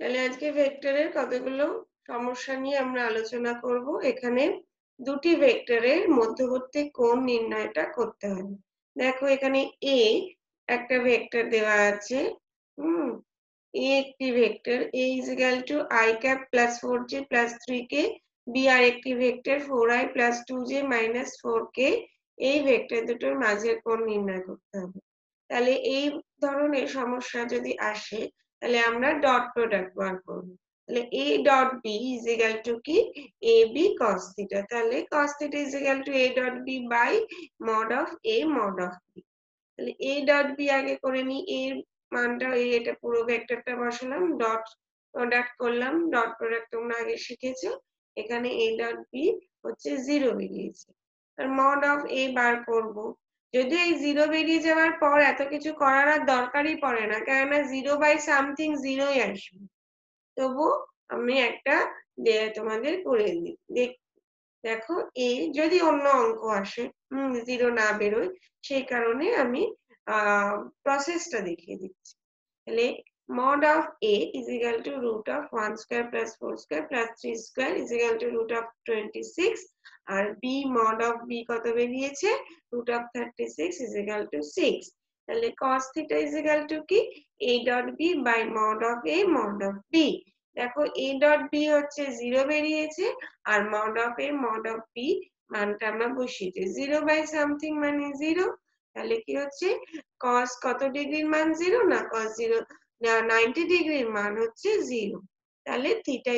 তাহলে আজকে ভেক্টরের কতগুলো সমস্যা নিয়ে আমরা আলোচনা করব? এখানে দুটি ভেক্টরের মধ্যবর্তী কোণ নির্ণয়টা করতে হবে। দেখো এখানে এ একটা ভেক্টর দেওয়া আছে, হুম? এ একটি vector A is equal to i cap plus four j plus three k B আর একটি vector four i plus two j minus four k এই ভেক্টর দুটোর মাঝের কোণ নির্ণয় করতে হবে। তাহলে এই ধরনের সমস্যা যদি আসে তাহলে আমরা ডট প্রোডাক্ট বার করব। তাহলে A dot B is equal to কি? এ বি কস থিটা তাহলে cos theta is equal to A dot B by mod of A mod of B তাহলে এ ডট বি আগে করে নি এর মানটা এই এটা পুরো ভেক্টরটা বসালাম ডট প্রোডাক্ট করলাম ডট প্রোডাক্ট তোমরা আগে শিখেছো। এখানে এ ডট বি হচ্ছে জিরো বেরিয়েছে। আর মড অফ এ বার করব। যদি এই জিরো বেরিয়ে যাওয়ার পর এত কিছু করার আর দরকারই পড়ে না, কেননা জিরো বাই সামথিং জিরোই আসবে। তবু আমি একটা তোমাদের করে দিই। দেখো এ যদি অন্য অঙ্ক আসে জিরো না বেরোয়, সেই কারণে আমি প্রসেসটা দেখিয়ে দিচ্ছি। তাহলে mod of a is equal to root of 1 square plus 4 square plus 3 square is equal to root of 26 R b mod of b কত বেরিয়েছে root of 36 is equal to 6 তাহলে cos theta is equal to কি a dot b by mod of a mod of b দেখো a dot b হচ্ছে 0 বেরিয়েছে আর mod of a mod of b মানটা আমরা বসিয়েছি 0 by something মানে 0 তাহলে কি হচ্ছে cos কত ডিগ্রির মান 0 না cos 0 নাইনটি ডিগ্রির মান হচ্ছে জিরো তাহলে থিটা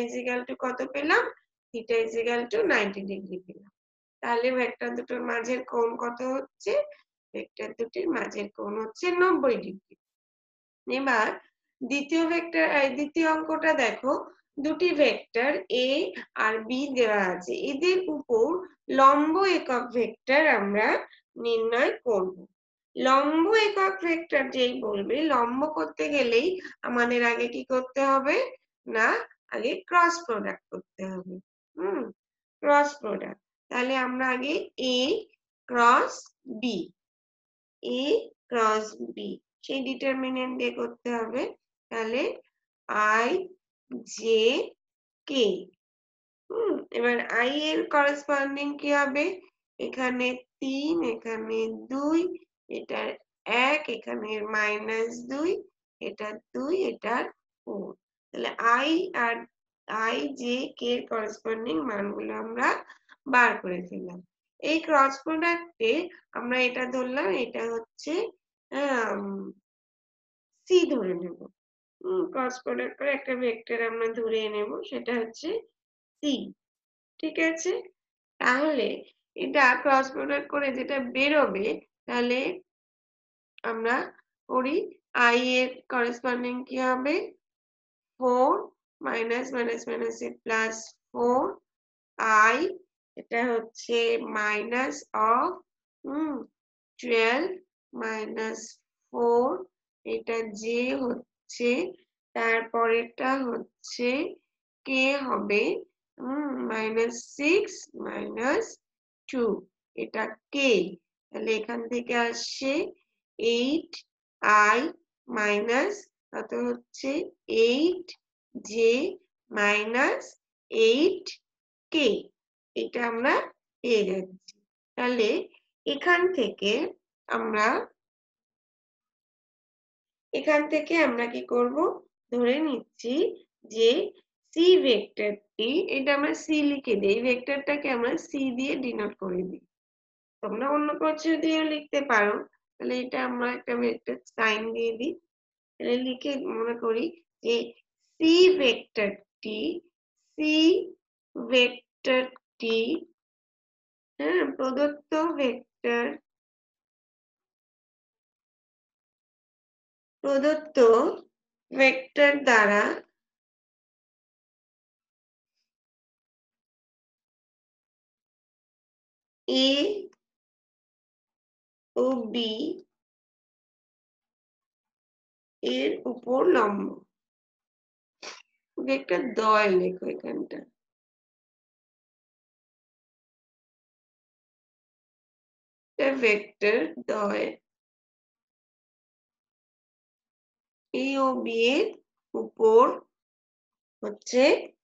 টু কত পেলাম? Theta is equal to ninety degree পেলাম। তাহলে ভেক্টর দুটোর মাঝের কোণ কত হচ্ছে? ভেক্টর দুটির মাঝের কোণ হচ্ছে নব্বই ডিগ্রি এবার দ্বিতীয় ভেক্টর দ্বিতীয় অঙ্কটা দেখো। দুটি ভেক্টর এ আর বি দেওয়া আছে। এদের উপর লম্ব একক ভেক্টর আমরা নির্ণয় করব। লম্ব একক ভেক্টর যেই বলবে, লম্ব করতে গেলেই আমাদের আগে কি করতে হবে? না, আগে ক্রস প্রোডাক্ট করতে হবে। হুম ক্রস প্রোডাক্ট তাহলে আমরা আগে A cross B A cross B সেই ডিটারমিনেন্ট দিয়ে করতে হবে। তাহলে আই জে কে হুম, এবার আই এর করেসপন্ডিং কি হবে? এখানে তিন, এখানে দুই এটার এক, এখানে মাইনাস দুই, এটা দুই এটার ফোর তাহলে আই আর আই জে কে করেসপন্ডিং মানগুলো আমরা বার করে ফেললাম। এই ক্রস প্রোডাক্টে আমরা এটা ধরলাম, এটা হচ্ছে সি ধরে নেব। ক্রস প্রোডাক্ট করে একটা ভেক্টর আমরা ধরে নেব, সেটা হচ্ছে সি ঠিক আছে? তাহলে এটা ক্রস প্রোডাক্ট করে যেটা বেরোবে তাহলে আমরা করি আই এর করেসপন্ডিং কি হবে? Four minus minus minus A plus four i এটা হচ্ছে minus of hmm twelve minus four এটা জে হচ্ছে, তারপরেরটা হচ্ছে কে হবে মাইনাস সিক্স মাইনাস টু এটা কে তাহলে এখান থেকে আসছে এইট আই মাইনাস কত হচ্ছে? Eight j minus eight k এটা আমরা পেয়ে যাচ্ছি। তাহলে এখান থেকে আমরা, এখান থেকে আমরা কি করব? ধরে নিচ্ছি যে সি ভেক্টরটি এটা আমরা সি লিখে দিই। এই ভেক্টরটাকে আমরা সি দিয়ে ডিনোট করে দিই। তোমরা অন্য কিছু দিয়ে লিখতে পারো। তাহলে এটা আমরা একটা ভেক্টর সাইন দিয়ে দিই। তাহলে লিখে মনে করি যে সি ভেক্টরটি সি ভেক্টরটি হ্যাঁ প্রদত্ত ভেক্টর প্রদত্ত ভেক্টর দ্বারা এ ও বি এর উপর লম্ব। একটা দয় লেখো এখানটা। ভেক্টর দয় এ ও এর উপর হচ্ছে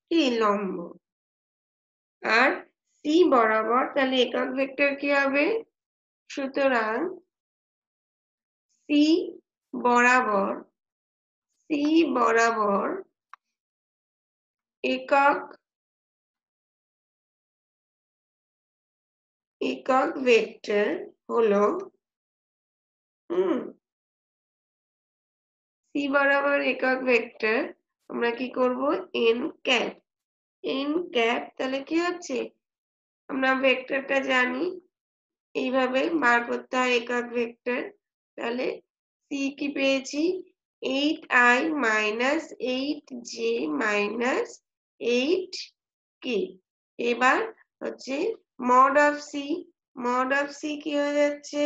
কি? লম্ব। আর সি বরাবর তাহলে একক ভেক্টর কি হবে? সুতরাং সি বরাবর সি বরাবর একক একক ভেক্টর হলো, হুম সি বরাবর একক ভেক্টর, আমরা কি করব? এন ক্যাপ এন ক্যাপ তাহলে কি হচ্ছে? আমরা ভেক্টরটা জানি এইভাবে বার করতে হয় একক ভেক্টর তাহলে সি কি পেয়েছি? Eight i minus eight j minus eight k এবার হচ্ছে mod of C mod of C কি হয়ে যাচ্ছে?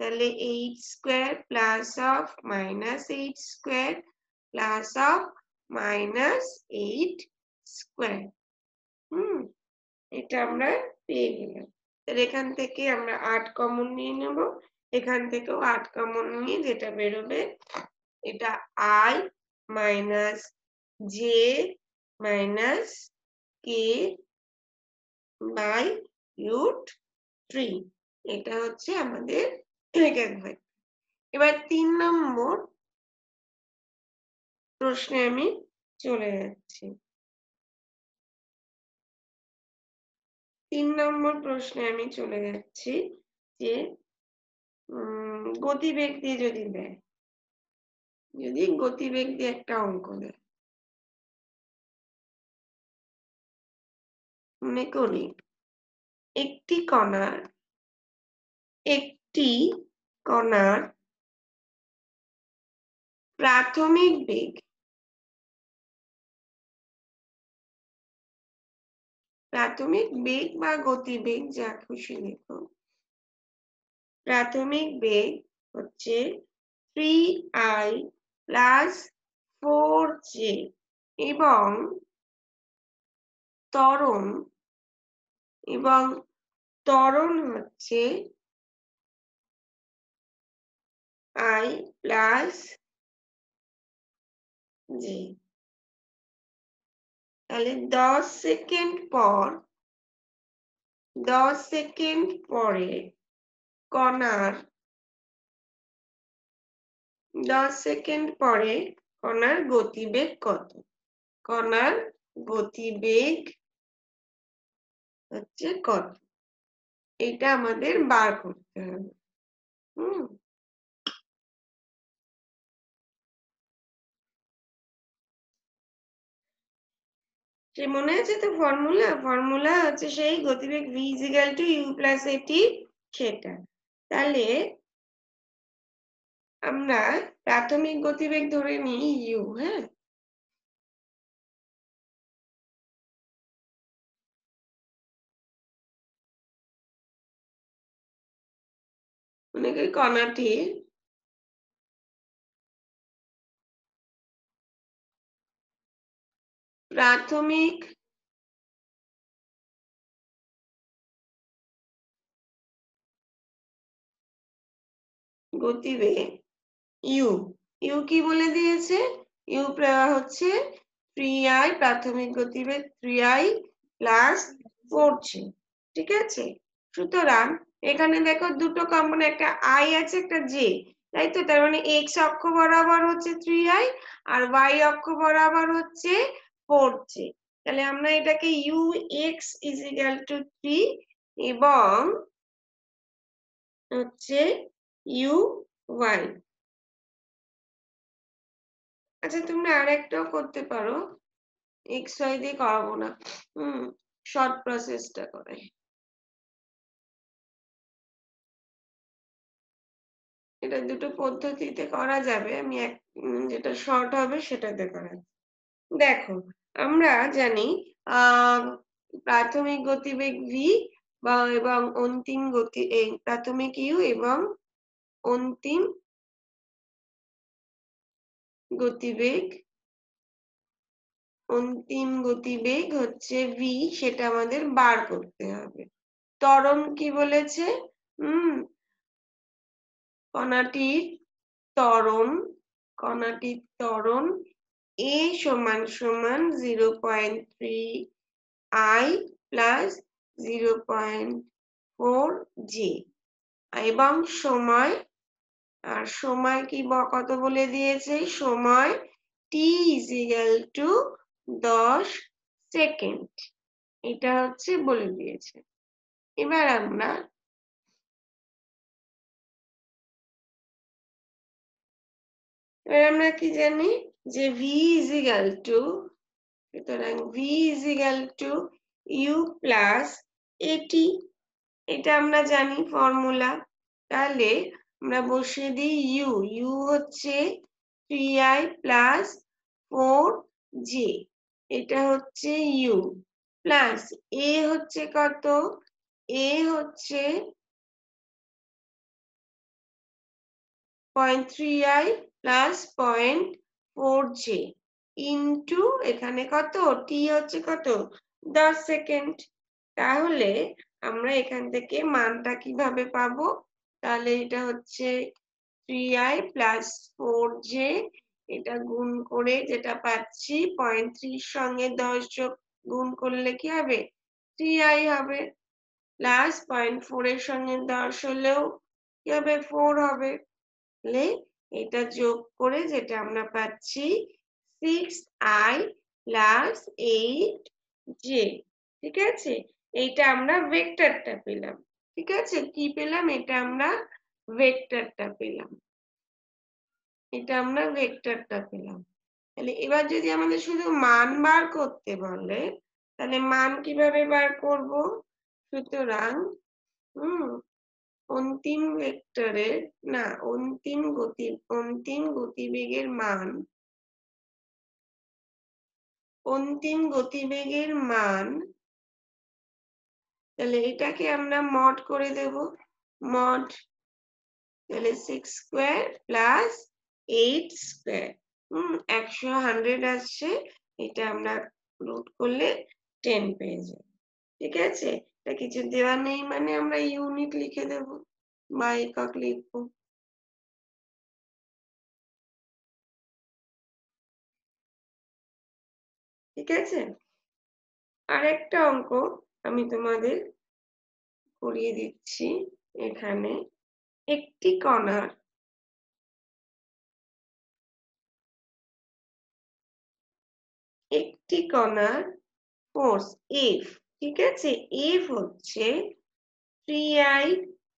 তাহলে eight square plus of minus eight square plus of minus eight square hmm, এটা আমরা পেয়ে গেলাম। তাহলে এখান থেকে আমরা আট কমন নিয়ে নেব। এখান থেকেও আট কমন নিয়ে যেটা বেরোবে, এটা i minus j minus k by root three এটা হচ্ছে আমাদের এবার তিন নম্বর প্রশ্নে আমি চলে যাচ্ছি। তিন নম্বর প্রশ্নে আমি চলে যাচ্ছি যে গতিবেগ দিয়ে যদি দেয়, যদি গতিবেগ দিয়ে একটা অঙ্ক দেয়, মনে করি একটি কণার একটি কণার প্রাথমিক বেগ প্রাথমিক বেগ বা গতিবেগ যা খুশি লিখো। প্রাথমিক বেগ হচ্ছে three i plus four j এবং তরণ এবং তরণ হচ্ছে আই প্লাস জি তাহলে দশ সেকেন্ড পর, দশ সেকেন্ড পরে কণার, দশ সেকেন্ড পরে কণার গতিবেগ কত? কণার গতিবেগ হচ্ছে কত? এটা আমাদের বার করতে হবে। হুম? সে মনে আছে তো ফর্মুলা ফর্মুলা হচ্ছে সেই গতিবেগ v is equal to u plus at সেটা তাহলে আমরা প্রাথমিক গতিবেগ ধরে নিই ইউ হ্যাঁ? মনে করি প্রাথমিক গতিবেগ ইউ। ইউ কি বলে দিয়েছে? ইউ হচ্ছে থ্রি আই প্রাথমিক গতিবেগ থ্রি আই প্লাস জি ঠিক আছে? সুতরাং এখানে দেখো দুটো কম্পোনেন্ট একটা আই আছে, একটা জে তাই তো? তার মানে এক্স অক্ষ বরাবর হচ্ছে থ্রি আই আর ওয়াই অক্ষ বরাবর হচ্ছে জে তাহলে আমরা এটাকে u x is equal to three এবং হচ্ছে ইউ ওয়াই আচ্ছা তুমি আরেকটাও করতে পারো। এক্স ওয়াই দিয়ে করাবো না। হুম শর্ট প্রসেসটা করে। এটা দুটো পদ্ধতিতে করা যাবে। আমি এক, যেটা শর্ট হবে সেটাতে করা দেখো, আমরা জানি প্রাথমিক গতিবেগ ভি বা এবং অন্তিম গতি এই প্রাথমিক ইউ এবং অন্তিম গতিবেগ অন্তিম গতিবেগ হচ্ছে ভি সেটা আমাদের বার করতে হবে। ত্বরণ কি বলেছে? হুম, কণাটির ত্বরণ কণাটির ত্বরণ এ সমান সমান zero point three i plus zero point four j এবং সময়, আর সময় কি কত বলে দিয়েছে? সময় টি ইজিক্যাল টু দশ সেকেন্ড এটা হচ্ছে বলে দিয়েছে। এবার আমরা এবার আমরা কি জানি? যে ভি ইজিক্যাল টু সুতরাং v is equal to u plus at এটা আমরা জানি ফর্মুলা তাহলে আমরা বসিয়ে দিই ইউ ইউ হচ্ছে three i plus four j এটা হচ্ছে ইউ প্লাস এ হচ্ছে কত? এ হচ্ছে point three i plus point j. Into এখানে কত? টি হচ্ছে কত? দশ সেকেন্ড। তাহলে আমরা এখান থেকে মানটা কীভাবে পাবো? তাহলে এটা হচ্ছে three i plus four j এটা গুণ করে যেটা পাচ্ছি পয়েন্ট থ্রির সঙ্গে দশ যোগ গুণ করলে কি হবে? থ্রি আই হবে। প্লাস পয়েন্ট ফোর এর সঙ্গে দশ হলেও কি হবে? ফোর হবে। তাহলে এটা যোগ করে যেটা আমরা পাচ্ছি six i plus eight j ঠিক আছে? এইটা আমরা ভেক্টরটা পেলাম, ঠিক আছে? কি পেলাম? এটা আমরা ভেক্টরটা পেলাম, এটা আমরা ভেক্টরটা পেলাম। তাহলে এবার যদি আমাদের শুধু মান বার করতে বলে, তাহলে মান কীভাবে বার করব? সুতরাং, হুম অন্তিম ভেক্টরের না, অন্তিম গতি, অন্তিম গতিবেগের মান। অন্তিম গতিবেগের মান, তাহলে এটাকে আমরা মড করে দেব। মড তাহলে six square plus eight square hmm, একশো হান্ড্রেড আসছে, এটা আমরা রুট করলে টেন পেয়ে যাব। ঠিক আছে? এটা কিছু দেওয়া নেই মানে আমরা ইউনিট লিখে দেব বা একক লিখব। ঠিক আছে? আরেকটা অঙ্ক আমি তোমাদের করিয়ে দিচ্ছি এখানে। একটি কণার একটি কণার ফোর্স এফ ঠিক আছে? এফ হচ্ছে three i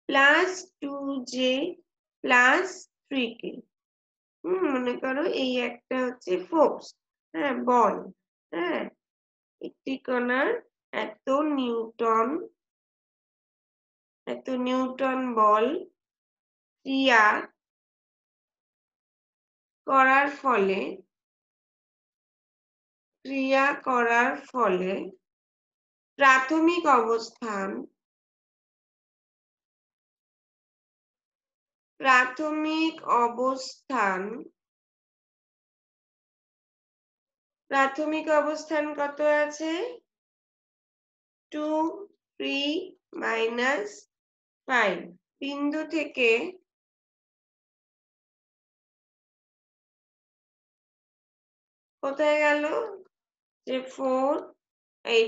plus two j plus three k hmm, মনে করো এই একটা হচ্ছে ফোর্স হ্যাঁ বল। হ্যাঁ একটি কণার এত নিউটন এত নিউটন বল ক্রিয়া করার ফলে ক্রিয়া করার ফলে প্রাথমিক অবস্থান প্রাথমিক অবস্থান প্রাথমিক অবস্থান কত আছে? টু থ্রি মাইনাস ফাইভ বিন্দু থেকে কোথায় গেল? যে ফোর এই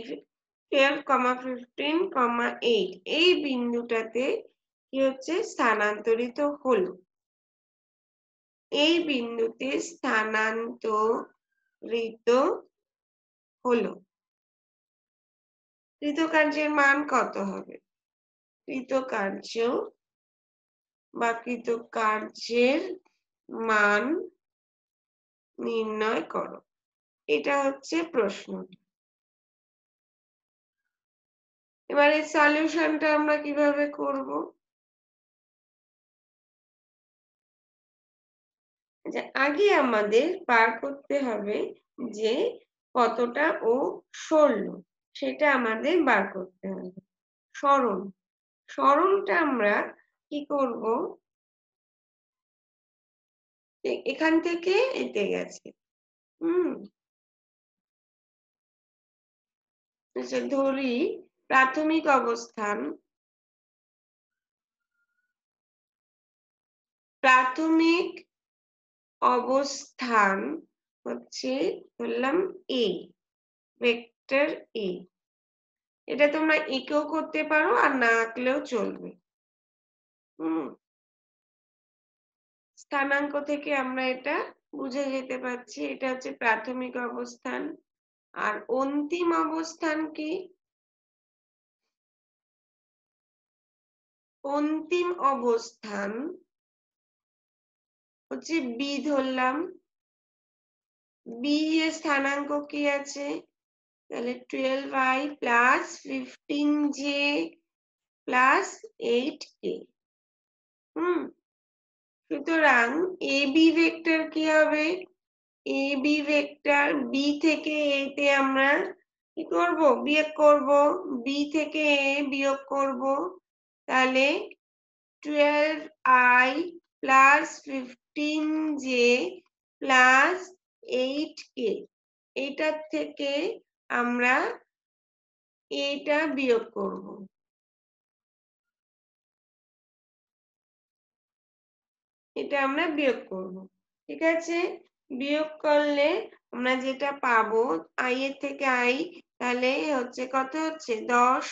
কমা ফিফটিন এই বিন্দুটাতে কি হচ্ছে? স্থানান্তরিত হলো। এই বিন্দুতে স্থানান্তরিত হলো। কৃতকার্যের মান কত হবে? কৃতকার্য বা কৃতকার্যের মান নির্ণয় করো। এটা হচ্ছে প্রশ্ন এবার এই সলিউশনটা আমরা কীভাবে করব? আচ্ছা, আগে আমাদের বার করতে হবে যে কতটা ও সরল সেটা আমাদের বার করতে হবে। সরণ সরণটা আমরা কি করব? এখান থেকে এতে গেছে হুম? আচ্ছা ধরি প্রাথমিক অবস্থান প্রাথমিক অবস্থান হচ্ছে ধরলাম এ ভেক্টর এ এটা তোমরা এঁকেও করতে পারো আর না আঁকলেও চলবে। হুম। স্থানাঙ্ক থেকে আমরা এটা বুঝে যেতে পারছি। এটা হচ্ছে প্রাথমিক অবস্থান। আর অন্তিম অবস্থান কি? অন্তিম অবস্থান হচ্ছে বি ধরলাম। বি এর স্থানাঙ্ক কি আছে? তাহলে twelve i plus fifteen j plus eight k hmm, সুতরাং এ বি ভেক্টর কি হবে? এ বি ভেক্টর বি থেকে এ তে আমরা কি করব? বিয়োগ করব। বি থেকে এ বিয়োগ করব। তাহলে twelve i plus fifteen j plus eight k এইটার থেকে আমরা এটা বিয়োগ করব। এটা আমরা বিয়োগ করব। ঠিক আছে? বিয়োগ করলে আমরা যেটা পাবো আই এর থেকে আই তাহলে হচ্ছে কত হচ্ছে? দশ।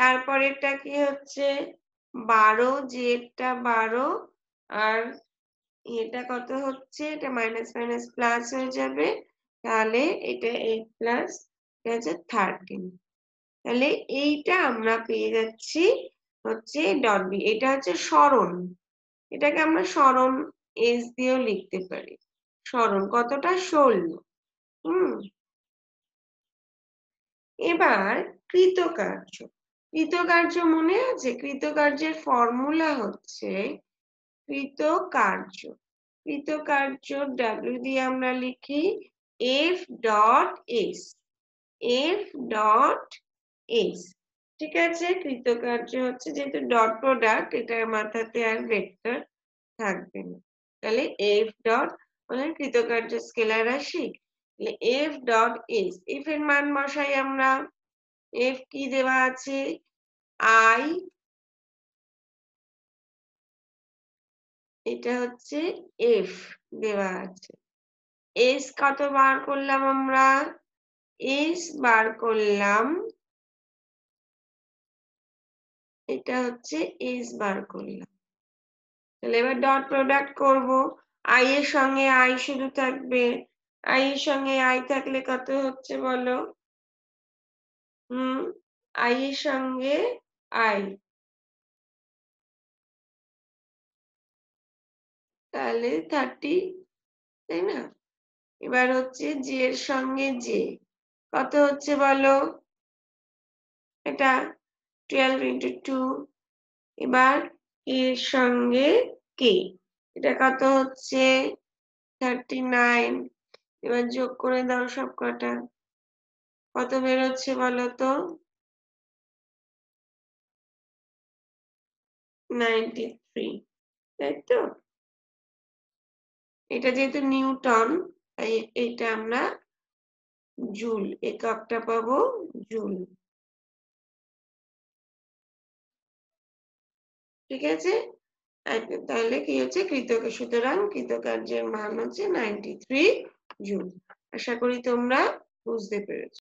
তারপরেরটা কি হচ্ছে? বারো জেডটা বারো, আর এটা কত হচ্ছে? এটা মাইনাস মাইনাস প্লাস হয়ে যাবে। তাহলে এটা এইট প্লাস থার্টিন তাহলে এইটা আমরা পেয়ে যাচ্ছি হচ্ছে ডট এটা হচ্ছে স্মরণ। এটাকে আমরা স্মরণ এস দিয়েও লিখতে পারি। স্মরণ কতটা? ষোলো। হুম। এবার কৃতকার্য। কৃতকার্য মনে আছে কৃতকার্যের ফর্মুলা হচ্ছে কৃতকার্য। কৃতকার্য ডাব্লিউ দিয়ে আমরা লিখি F dot S F dot S ঠিক আছে? কৃতকার্য হচ্ছে যেহেতু ডট প্রোডাক্ট এটার মাথাতে আর ভেক্টর থাকবে না। তাহলে এফ ডট মানে কৃতকার্য স্কেলার রাশি। এফ ডট এস এফ এর মান বসাই আমরা। এফ কি দেওয়া আছে? আই এটা হচ্ছে এফ দেওয়া আছে। এস কত বার করলাম আমরা? এস বার করলাম। এটা হচ্ছে এস বার করলাম। তাহলে এবার ডট প্রোডাক্ট করব। আই এর সঙ্গে আই শুধু থাকবে। আই এর সঙ্গে আই থাকলে কত হচ্ছে বলো? আই এর সঙ্গে আই। তাহলে থার্টি তাই না? এবার হচ্ছে জে এর সঙ্গে জে কত হচ্ছে বলো? এটা টুয়েলভ ইন্টু টু এবার এর সঙ্গে কে এটা কত হচ্ছে? থার্টি নাইন এবার যোগ করে দাও সব কটা কত বেরোচ্ছে বলো তো? এটা যেহেতু নিউটন, তাই এটা আমরা জুল, এককটা পাবো জুল। ঠিক আছে? তাহলে কি হচ্ছে? কৃতক সুতরাং কৃতকার্যের মান হচ্ছে নাইনটি থ্রি জুল। আশা করি তোমরা বুঝতে পেরেছ।